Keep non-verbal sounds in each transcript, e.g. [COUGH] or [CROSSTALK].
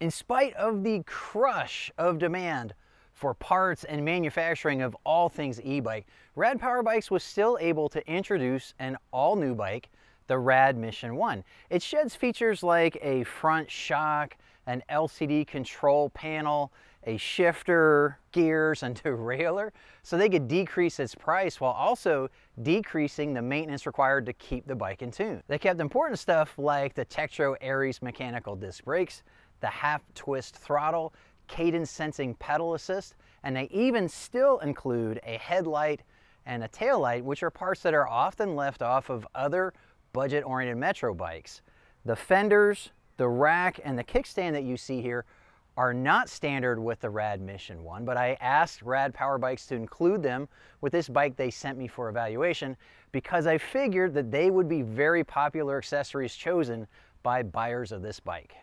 In spite of the crush of demand for parts and manufacturing of all things e-bike, Rad Power Bikes was still able to introduce an all-new bike, the Rad Mission 1. It sheds features like a front shock, an LCD control panel, a shifter, gears, and [LAUGHS] derailleur, so they could decrease its price while also decreasing the maintenance required to keep the bike in tune. They kept important stuff like the Tektro Aries mechanical disc brakes, the half twist throttle, cadence sensing pedal assist, and they even still include a headlight and a tail light, which are parts that are often left off of other budget-oriented metro bikes. The fenders, the rack, and the kickstand that you see here are not standard with the Rad Mission 1, but I asked Rad Power Bikes to include them with this bike they sent me for evaluation because I figured that they would be very popular accessories chosen by buyers of this bike.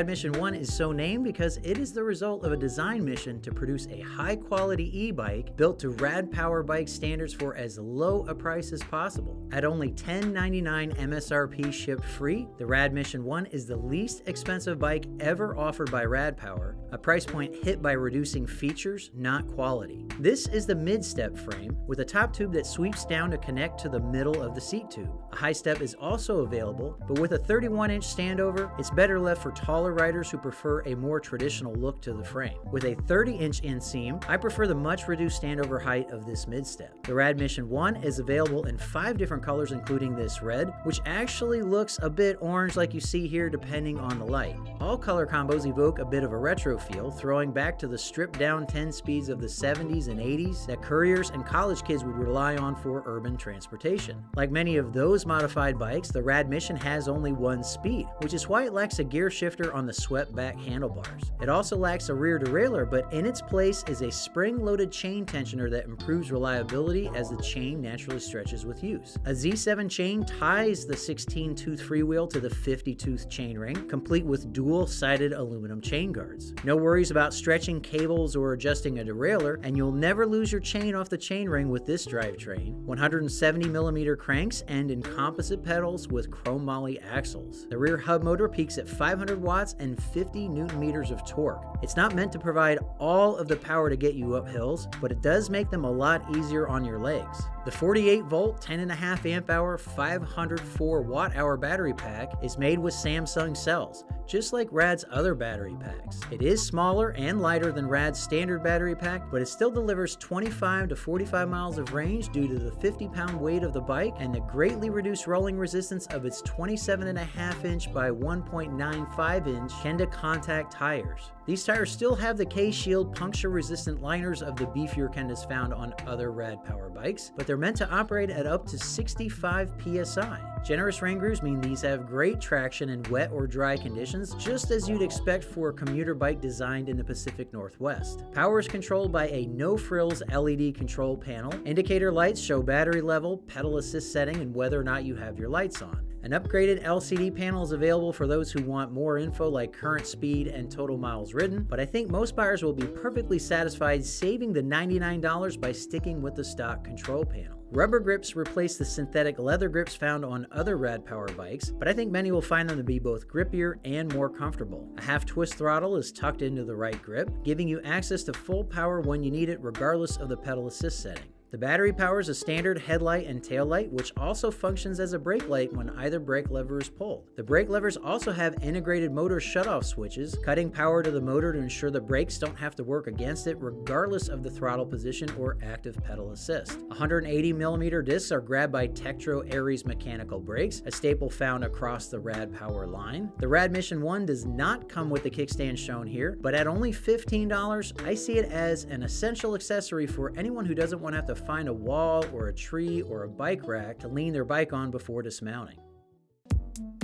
Rad Mission 1 is so named because it is the result of a design mission to produce a high quality e-bike built to Rad Power Bike standards for as low a price as possible. At only $10.99 MSRP shipped free, the Rad Mission 1 is the least expensive bike ever offered by Rad Power, a price point hit by reducing features, not quality. This is the mid-step frame with a top tube that sweeps down to connect to the middle of the seat tube. A high step is also available, but with a 31 inch standover, it's better left for tall taller riders who prefer a more traditional look to the frame. With a 30 inch inseam, I prefer the much reduced standover height of this midstep. The Rad Mission 1 is available in five different colors including this red, which actually looks a bit orange like you see here depending on the light. All color combos evoke a bit of a retro feel, throwing back to the stripped down 10 speeds of the 70s and 80s that couriers and college kids would rely on for urban transportation. Like many of those modified bikes, the Rad Mission has only one speed, which is why it lacks a gear shifter on the swept back handlebars. It also lacks a rear derailleur, but in its place is a spring-loaded chain tensioner that improves reliability as the chain naturally stretches with use. A Z7 chain ties the 16-tooth freewheel to the 50-tooth chainring, complete with dual-sided aluminum chain guards. No worries about stretching cables or adjusting a derailleur, and you'll never lose your chain off the chainring with this drivetrain. 170mm cranks and in composite pedals with chrome chromoly axles. The rear hub motor peaks at 500 watts watts and 50 newton meters of torque. It's not meant to provide all of the power to get you up hills, but it does make them a lot easier on your legs. The 48 volt, 10.5 amp hour, 504 watt hour battery pack is made with Samsung cells, just like Rad's other battery packs. It is smaller and lighter than Rad's standard battery pack, but it still delivers 25 to 45 miles of range due to the 50 pound weight of the bike and the greatly reduced rolling resistance of its 27.5 inch by 1.95 inch Kenda Kontact tires. These tires still have the K-Shield puncture-resistant liners of the beefier Kendas found on other Rad Power bikes, but they're meant to operate at up to 65 psi. Generous rain grooves mean these have great traction in wet or dry conditions, just as you'd expect for a commuter bike designed in the Pacific Northwest. Power is controlled by a no-frills LED control panel. Indicator lights show battery level, pedal assist setting, and whether or not you have your lights on. An upgraded LCD panel is available for those who want more info like current speed and total miles ridden, but I think most buyers will be perfectly satisfied saving the $99 by sticking with the stock control panel. Rubber grips replace the synthetic leather grips found on other Rad Power bikes, but I think many will find them to be both grippier and more comfortable. A half twist throttle is tucked into the right grip, giving you access to full power when you need it regardless of the pedal assist setting. The battery powers a standard headlight and tail light, which also functions as a brake light when either brake lever is pulled. The brake levers also have integrated motor shutoff switches, cutting power to the motor to ensure the brakes don't have to work against it regardless of the throttle position or active pedal assist. 180mm discs are grabbed by Tektro Aries mechanical brakes, a staple found across the Rad Power line. The Rad Mission 1 does not come with the kickstand shown here, but at only $15, I see it as an essential accessory for anyone who doesn't want to have to find a wall or a tree or a bike rack to lean their bike on before dismounting.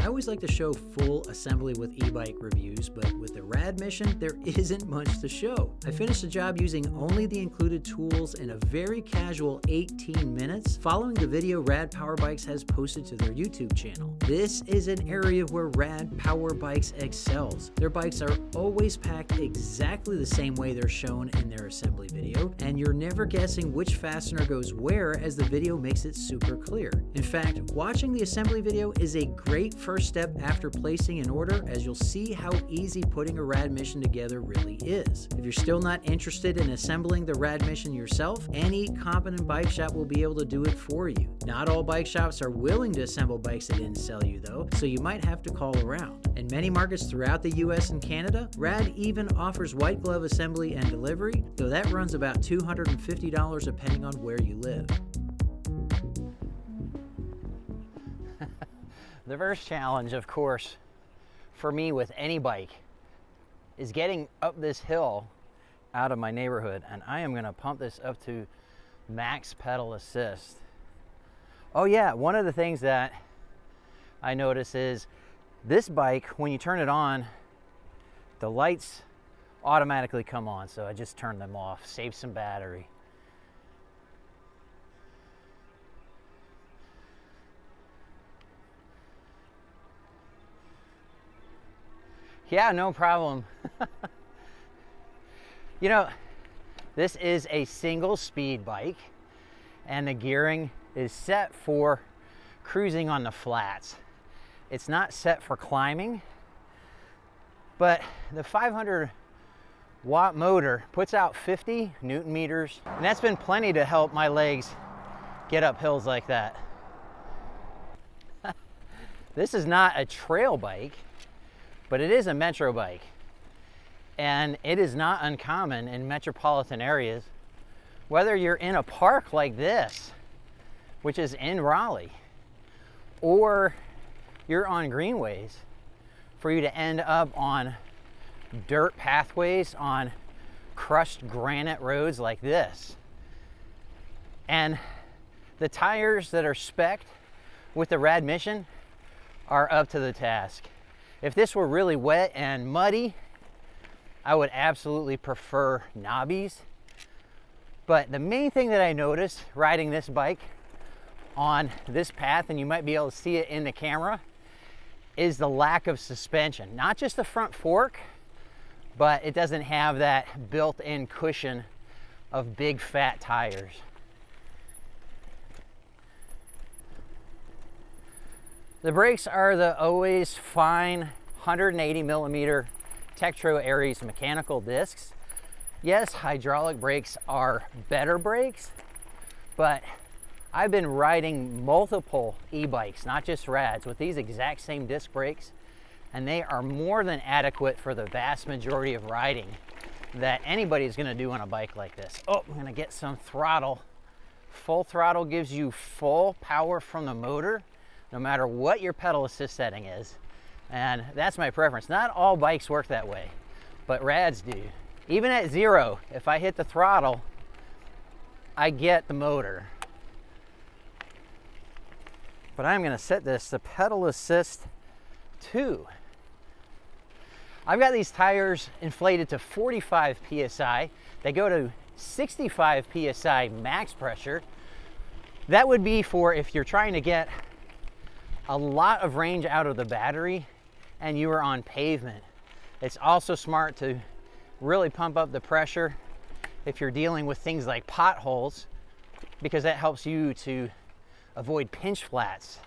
I always like to show full assembly with e-bike reviews, but with the Rad Mission, there [LAUGHS] isn't much to show. I finished the job using only the included tools in a very casual 18 minutes following the video Rad Power Bikes has posted to their YouTube channel. This is an area where Rad Power Bikes excels. Their bikes are always packed exactly the same way they're shown in their assembly video, and you're never guessing which fastener goes where as the video makes it super clear. In fact, watching the assembly video is a great first step after placing an order as you'll see how easy putting a rad mission together really is. If you're still not interested in assembling the rad mission yourself, any competent bike shop will be able to do it for you. Not all bike shops are willing to assemble bikes they didn't sell you though, so you might have to call around. In many markets throughout the US and Canada, Rad even offers white glove assembly and delivery, though that runs about $250 depending on where you live. The first challenge, of course, for me with any bike is getting up this hill out of my neighborhood. And I am gonna pump this up to max pedal assist. Oh yeah, one of the things that I notice is this bike, when you turn it on, the lights automatically come on. So I just turn them off, save some battery. Yeah, no problem. [LAUGHS] you know, this is a single speed bike and the gearing is set for cruising on the flats. It's not set for climbing, but the 500 watt motor puts out 50 newton meters, and that's been plenty to help my legs get up hills like that. [LAUGHS] this is not a trail bike but it is a metro bike. And it is not uncommon in metropolitan areas, whether you're in a park like this, which is in Raleigh, or you're on greenways, for you to end up on dirt pathways on crushed granite roads like this. And the tires that are spec'd with the Rad Mission are up to the task. If this were really wet and muddy, I would absolutely prefer knobbies. But the main thing that I noticed riding this bike on this path, and you might be able to see it in the camera, is the lack of suspension. Not just the front fork, but it doesn't have that built-in cushion of big fat tires. The brakes are the always fine 180 millimeter Tektro Aries mechanical discs. Yes, hydraulic brakes are better brakes, but I've been riding multiple e-bikes, not just rads, with these exact same disc brakes, and they are more than adequate for the vast majority of riding that anybody's gonna do on a bike like this. Oh, I'm gonna get some throttle. Full throttle gives you full power from the motor no matter what your pedal assist setting is. And that's my preference. Not all bikes work that way, but rads do. Even at zero, if I hit the throttle, I get the motor. But I'm gonna set this to pedal assist two. I've got these tires inflated to 45 PSI. They go to 65 PSI max pressure. That would be for if you're trying to get a lot of range out of the battery and you are on pavement. It's also smart to really pump up the pressure if you're dealing with things like potholes because that helps you to avoid pinch flats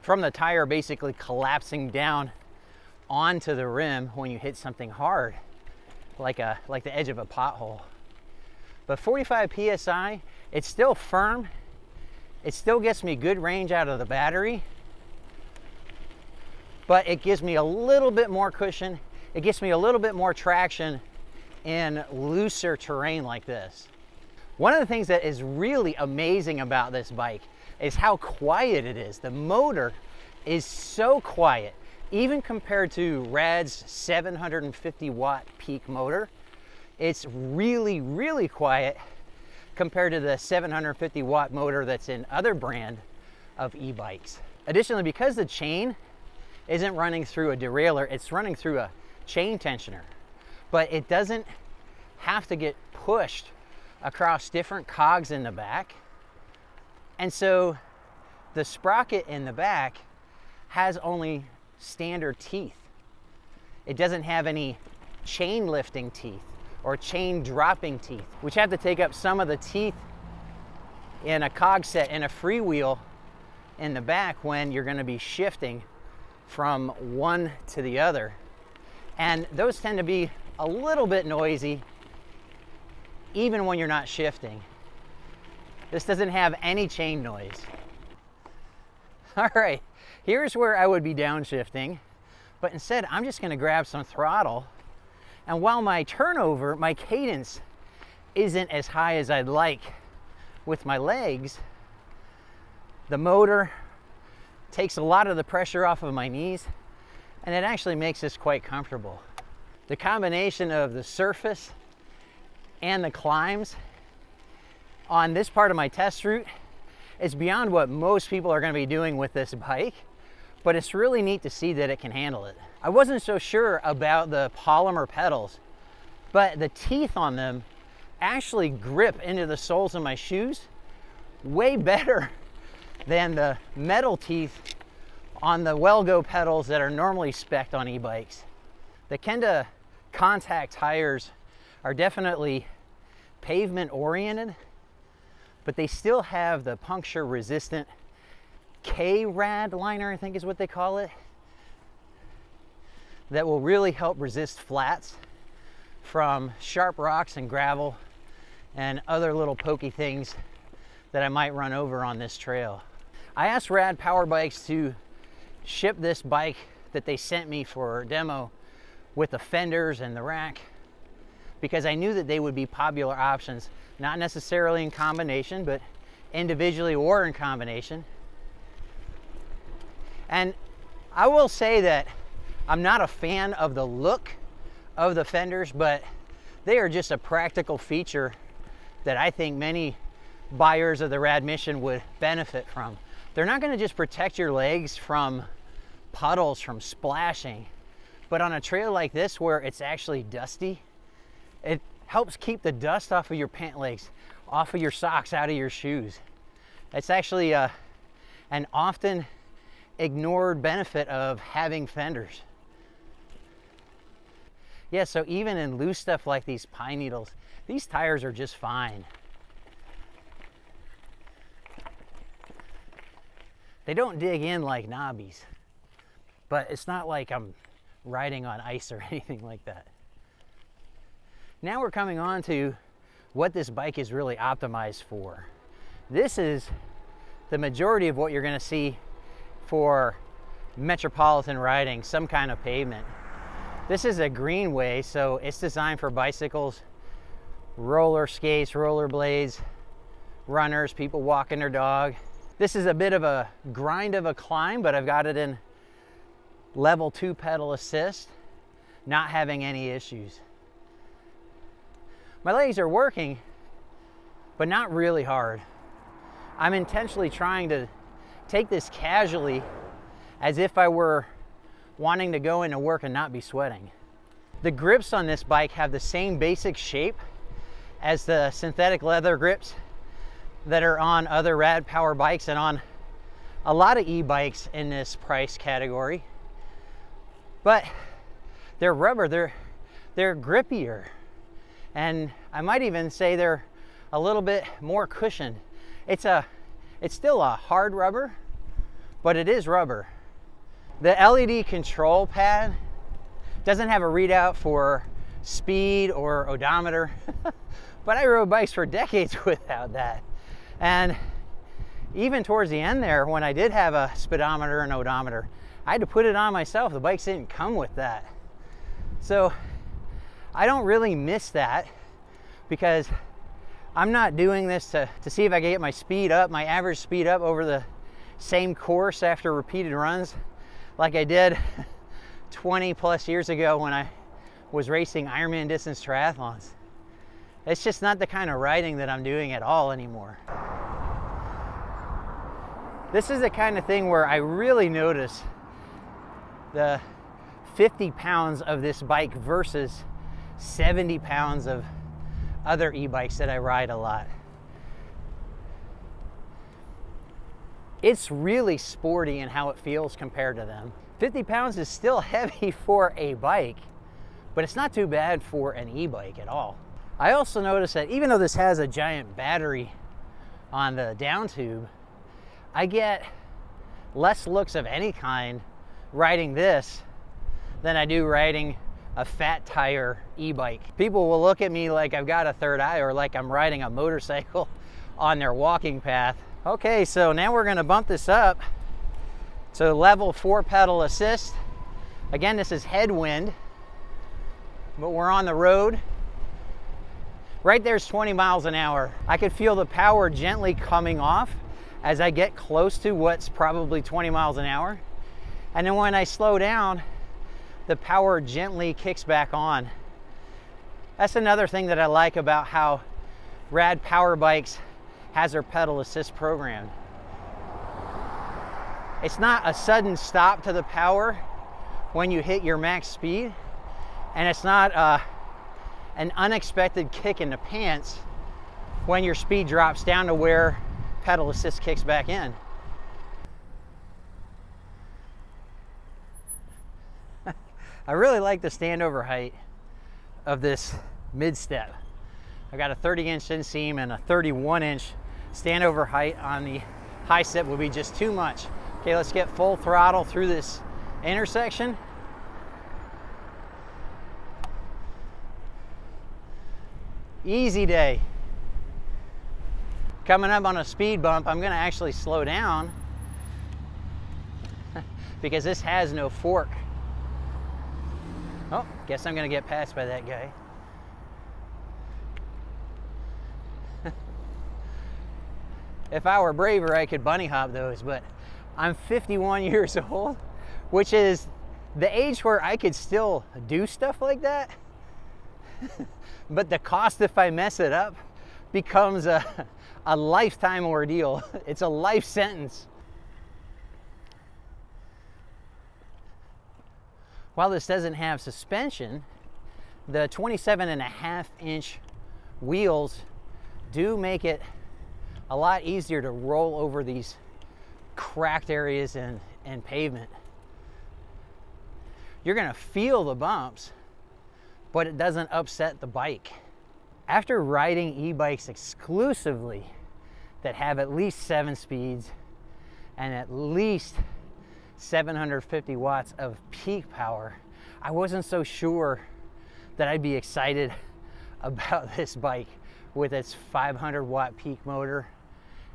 from the tire basically collapsing down onto the rim when you hit something hard like a like the edge of a pothole. But 45 psi, it's still firm it still gets me good range out of the battery, but it gives me a little bit more cushion. It gives me a little bit more traction in looser terrain like this. One of the things that is really amazing about this bike is how quiet it is. The motor is so quiet, even compared to Rad's 750 watt peak motor. It's really, really quiet compared to the 750 watt motor that's in other brand of e-bikes. Additionally, because the chain isn't running through a derailleur, it's running through a chain tensioner. But it doesn't have to get pushed across different cogs in the back. And so the sprocket in the back has only standard teeth. It doesn't have any chain lifting teeth or chain dropping teeth, which have to take up some of the teeth in a cog set in a freewheel in the back when you're going to be shifting from one to the other. And those tend to be a little bit noisy even when you're not shifting. This doesn't have any chain noise. [LAUGHS] All right, here's where I would be downshifting, but instead I'm just gonna grab some throttle. And while my turnover, my cadence isn't as high as I'd like with my legs, the motor takes a lot of the pressure off of my knees and it actually makes this quite comfortable. The combination of the surface and the climbs on this part of my test route is beyond what most people are going to be doing with this bike, but it's really neat to see that it can handle it. I wasn't so sure about the polymer pedals, but the teeth on them actually grip into the soles of my shoes way [LAUGHS] better than the metal teeth on the Wellgo pedals that are normally spec'd on e-bikes. The Kenda Kontact tires are definitely pavement oriented, but they still have the puncture resistant K-Rad liner, I think is what they call it, that will really help resist flats from sharp rocks and gravel and other little pokey things that I might run over on this trail. I asked Rad Power Bikes to ship this bike that they sent me for demo with the fenders and the rack because I knew that they would be popular options, not necessarily in combination, but individually or in combination. And I will say that I'm not a fan of the look of the fenders, but they are just a practical feature that I think many buyers of the Rad Mission would benefit from. They're not gonna just protect your legs from puddles, from splashing, but on a trail like this where it's actually dusty, it helps keep the dust off of your pant legs, off of your socks, out of your shoes. It's actually uh, an often ignored benefit of having fenders. Yeah, so even in loose stuff like these pine needles, these tires are just fine. They don't dig in like knobbies, but it's not like I'm riding on ice or [LAUGHS] anything like that. Now we're coming on to what this bike is really optimized for. This is the majority of what you're gonna see for metropolitan riding, some kind of pavement. This is a greenway, so it's designed for bicycles, roller skates, roller blades, runners, people walking their dog. This is a bit of a grind of a climb, but I've got it in level two pedal assist, not having any issues. My legs are working, but not really hard. I'm intentionally trying to take this casually as if I were wanting to go into work and not be sweating. The grips on this bike have the same basic shape as the synthetic leather grips that are on other rad power bikes and on a lot of e-bikes in this price category. But they're rubber, they're, they're grippier and I might even say they're a little bit more cushioned. It's a, it's still a hard rubber, but it is rubber. The LED control pad doesn't have a readout for speed or odometer, [LAUGHS] but I rode bikes for decades [LAUGHS] without that. And even towards the end there, when I did have a speedometer and odometer, I had to put it on myself. The bikes didn't come with that. So I don't really miss that because I'm not doing this to, to see if I can get my speed up, my average speed up over the same course after repeated runs like I did [LAUGHS] 20 plus years ago when I was racing Ironman distance triathlons. It's just not the kind of riding that I'm doing at all anymore. This is the kind of thing where I really notice the 50 pounds of this bike versus 70 pounds of other e-bikes that I ride a lot. It's really sporty in how it feels compared to them. 50 pounds is still [LAUGHS] heavy for a bike, but it's not too bad for an e-bike at all. I also noticed that even though this has a giant battery on the down tube, I get less looks of any kind riding this than I do riding a fat tire e-bike. People will look at me like I've got a third eye or like I'm riding a motorcycle [LAUGHS] on their walking path. Okay, so now we're gonna bump this up to level four pedal assist. Again, this is headwind, but we're on the road. Right there's 20 miles an hour. I could feel the power gently coming off as I get close to what's probably 20 miles an hour. And then when I slow down, the power gently kicks back on. That's another thing that I like about how Rad Power Bikes has their pedal assist program. It's not a sudden stop to the power when you hit your max speed, and it's not uh, an unexpected kick in the pants when your speed drops down to where pedal assist kicks back in. [LAUGHS] I really like the standover height of this mid step. I've got a 30 inch inseam and a 31 inch standover height on the high step will be just too much. Okay, let's get full throttle through this intersection. Easy day. Coming up on a speed bump, I'm gonna actually slow down [LAUGHS] because this has no fork. Oh, guess I'm gonna get passed by that guy. [LAUGHS] if I were braver, I could bunny hop those, but I'm 51 [LAUGHS] years old, which is the age where I could still do stuff like that. [LAUGHS] but the cost if I mess it up becomes a, [LAUGHS] a lifetime ordeal. It's a life sentence. While this doesn't have suspension, the 27 and a half inch wheels do make it a lot easier to roll over these cracked areas and, and pavement. You're gonna feel the bumps, but it doesn't upset the bike. After riding e-bikes exclusively that have at least seven speeds and at least 750 watts of peak power, I wasn't so sure that I'd be excited [LAUGHS] about this bike with its 500 watt peak motor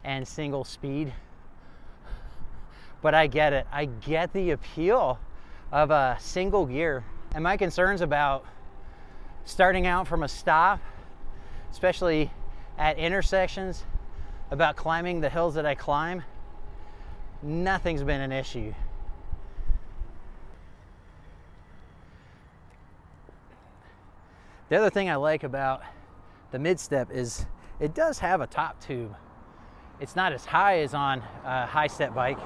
and single speed. But I get it. I get the appeal of a single gear. And my concerns about starting out from a stop, especially at intersections, about climbing the hills that I climb, nothing's been an issue. The other thing I like about the mid step is it does have a top tube. It's not as high as on a high step bike,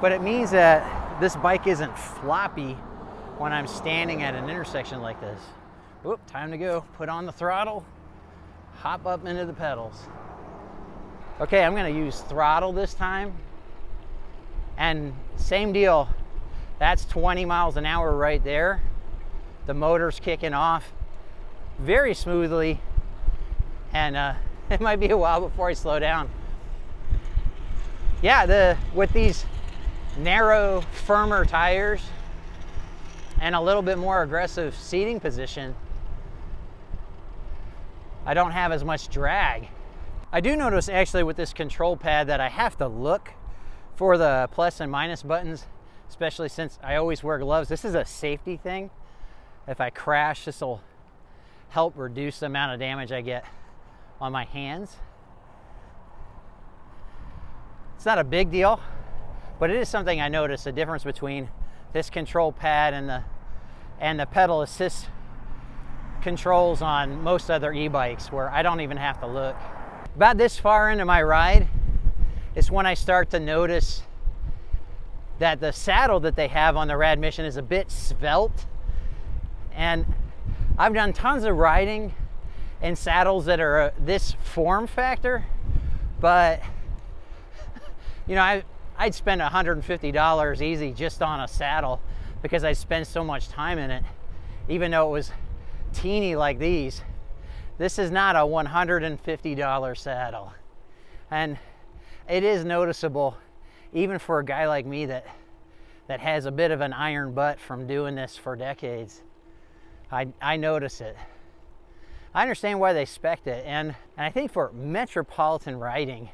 but it means that this bike isn't floppy when I'm standing at an intersection like this. Whoop, time to go. Put on the throttle, hop up into the pedals. Okay, I'm gonna use throttle this time. And same deal, that's 20 miles an hour right there. The motor's kicking off very smoothly and uh, [LAUGHS] it might be a while before I slow down. Yeah, the with these narrow, firmer tires and a little bit more aggressive seating position, I don't have as much drag. I do notice actually with this control pad that I have to look for the plus and minus buttons, especially since I always wear gloves. This is a safety thing. If I crash, this will help reduce the amount of damage I get on my hands. It's not a big deal, but it is something I notice a difference between this control pad and the and the pedal assist controls on most other e-bikes where I don't even have to look. About this far into my ride, it's when I start to notice that the saddle that they have on the Rad Mission is a bit svelte. And I've done tons of riding in saddles that are uh, this form factor, but you know, I, I'd spend $150 easy just on a saddle because I spend so much time in it, even though it was teeny like these. This is not a $150 saddle. And it is noticeable, even for a guy like me that, that has a bit of an iron butt from doing this for decades. I, I notice it. I understand why they spec it. And, and I think for metropolitan riding,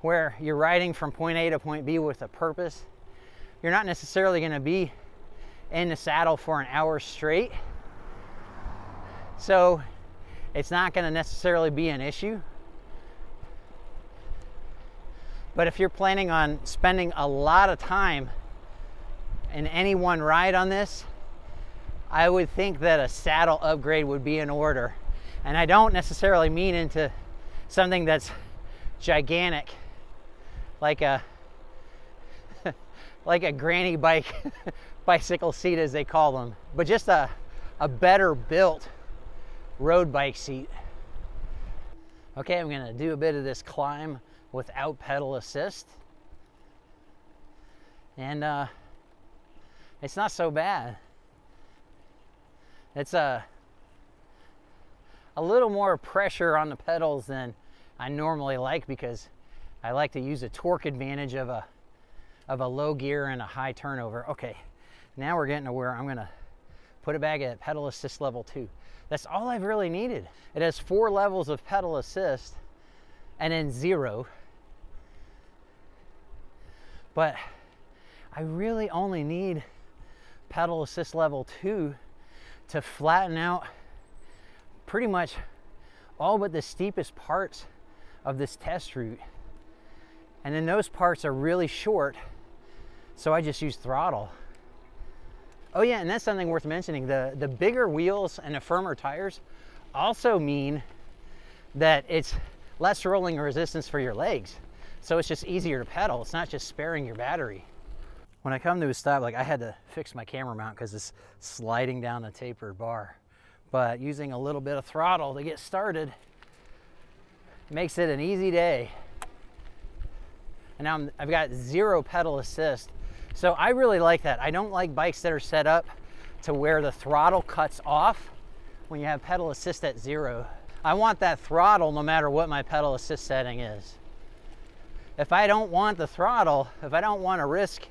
where you're riding from point A to point B with a purpose, you're not necessarily going to be in the saddle for an hour straight. So it's not going to necessarily be an issue. But if you're planning on spending a lot of time in any one ride on this, I would think that a saddle upgrade would be in order. And I don't necessarily mean into something that's gigantic, like a [LAUGHS] like a granny bike [LAUGHS] bicycle seat as they call them, but just a, a better built road bike seat. Okay, I'm gonna do a bit of this climb without pedal assist. And uh, it's not so bad. It's a, a little more pressure on the pedals than I normally like because I like to use a torque advantage of a, of a low gear and a high turnover. Okay, now we're getting to where I'm gonna put it back at pedal assist level two. That's all I've really needed. It has four levels of pedal assist and then zero. But I really only need pedal assist level two to flatten out pretty much all but the steepest parts of this test route. And then those parts are really short, so I just use throttle. Oh yeah, and that's something worth mentioning. The, the bigger wheels and the firmer tires also mean that it's less rolling resistance for your legs. So it's just easier to pedal. It's not just sparing your battery. When I come to a stop, like I had to fix my camera mount because it's sliding down the tapered bar. But using a little bit of throttle to get started makes it an easy day. And now i have got zero pedal assist so I really like that. I don't like bikes that are set up to where the throttle cuts off when you have pedal assist at zero. I want that throttle no matter what my pedal assist setting is. If I don't want the throttle, if I don't want to risk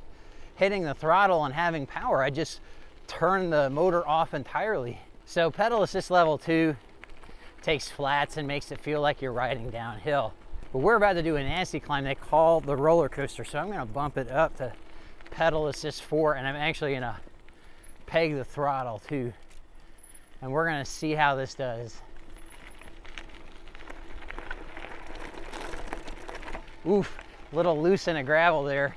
hitting the throttle and having power, I just turn the motor off entirely. So pedal assist level two takes flats and makes it feel like you're riding downhill. But we're about to do a nasty climb they call the roller coaster. So I'm gonna bump it up to pedal assist four and I'm actually gonna peg the throttle too. And we're gonna see how this does. Oof, little loose in the gravel there.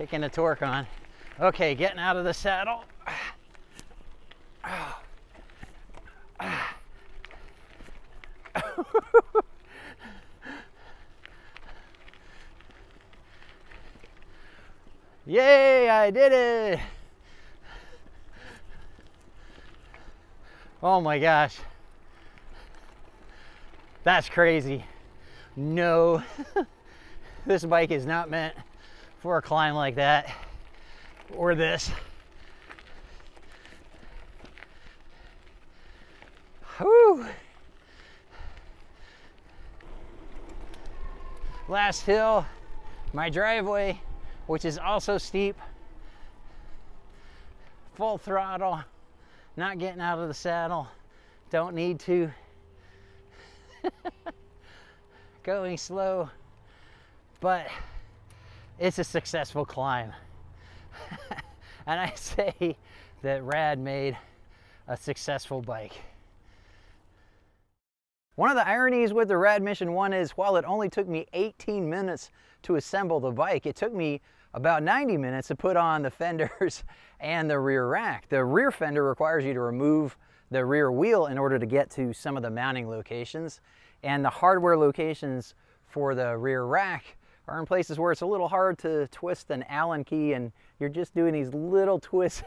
Kicking the torque on. Okay, getting out of the saddle. [LAUGHS] Yay, I did it! Oh my gosh. That's crazy. No, [LAUGHS] this bike is not meant for a climb like that or this. Whew. Last hill, my driveway which is also steep. Full throttle, not getting out of the saddle, don't need to. [LAUGHS] Going slow, but it's a successful climb. [LAUGHS] and I say that Rad made a successful bike. One of the ironies with the Rad Mission 1 is while it only took me 18 minutes to assemble the bike, it took me about 90 minutes to put on the fenders [LAUGHS] and the rear rack. The rear fender requires you to remove the rear wheel in order to get to some of the mounting locations. And the hardware locations for the rear rack are in places where it's a little hard to twist an Allen key and you're just doing these little [LAUGHS] twists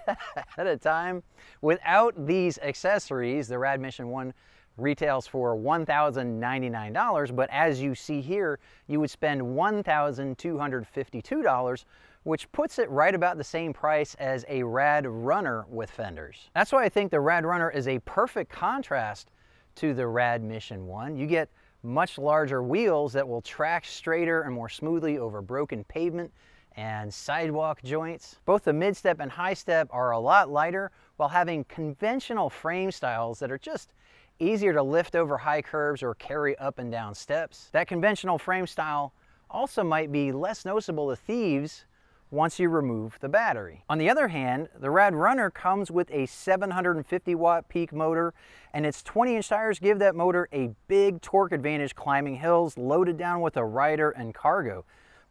at a time. Without these accessories, the Rad Mission 1 retails for $1,099, but as you see here, you would spend $1,252, which puts it right about the same price as a Rad Runner with fenders. That's why I think the Rad Runner is a perfect contrast to the Rad Mission 1. You get much larger wheels that will track straighter and more smoothly over broken pavement and sidewalk joints. Both the mid-step and high step are a lot lighter while having conventional frame styles that are just easier to lift over high curves or carry up and down steps. That conventional frame style also might be less noticeable to thieves once you remove the battery. On the other hand, the Rad Runner comes with a 750 watt peak motor and its 20 inch tires give that motor a big torque advantage climbing hills loaded down with a rider and cargo.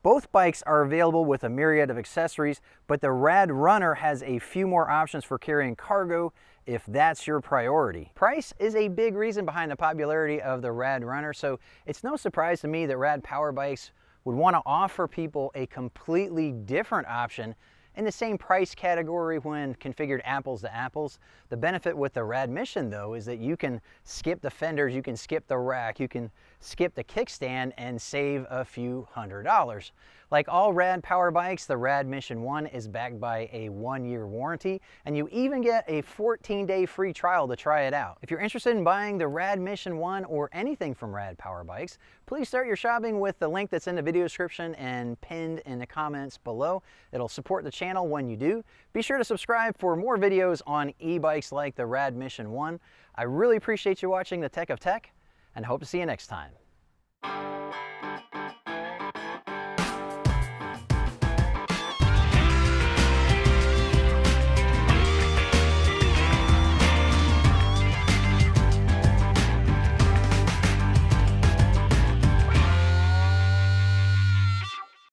Both bikes are available with a myriad of accessories, but the Rad Runner has a few more options for carrying cargo if that's your priority. Price is a big reason behind the popularity of the Rad Runner, so it's no surprise to me that Rad Power Bikes would want to offer people a completely different option in the same price category when configured apples to apples. The benefit with the Rad Mission though is that you can skip the fenders, you can skip the rack, you can skip the kickstand and save a few hundred dollars. Like all Rad Power bikes, the Rad Mission 1 is backed by a one year warranty and you even get a 14 day free trial to try it out. If you're interested in buying the Rad Mission 1 or anything from Rad Power Bikes, please start your shopping with the link that's in the video description and pinned in the comments below. It'll support the channel when you do. Be sure to subscribe for more videos on e-bikes like the Rad Mission 1. I really appreciate you watching the Tech of Tech and hope to see you next time.